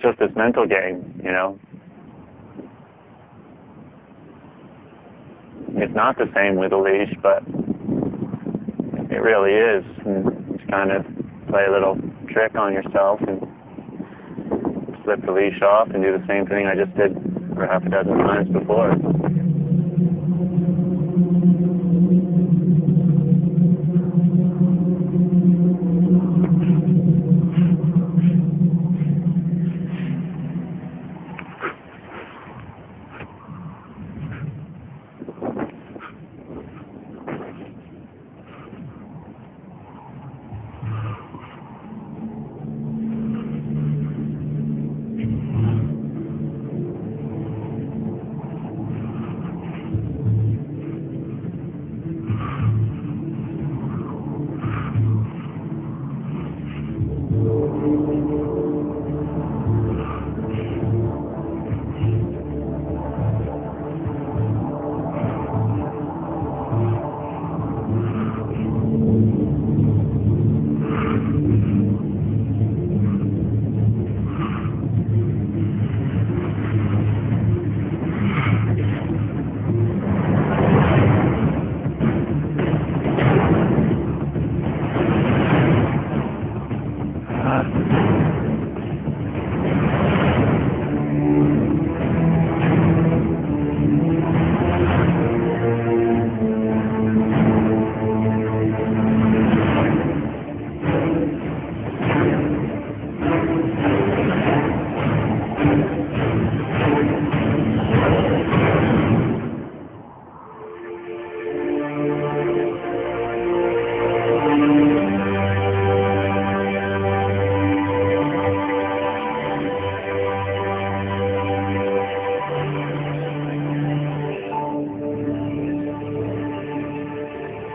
it's just this mental game, you know. It's not the same with a leash, but it really is. And just kind of play a little trick on yourself and slip the leash off and do the same thing I just did for half a dozen times before. ìpínlẹ̀. uh,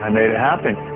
I made it happen.